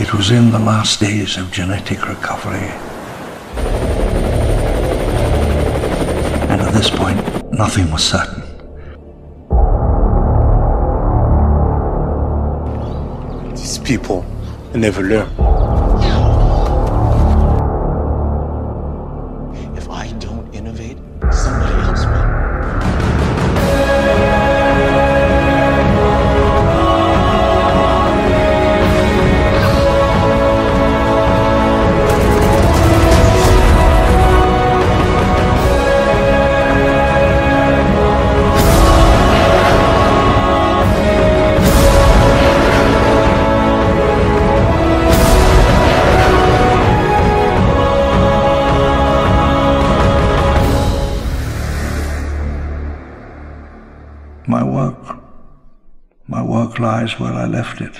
It was in the last days of genetic recovery. And at this point, nothing was certain. These people never learn. If I don't innovate, My work, my work lies where I left it.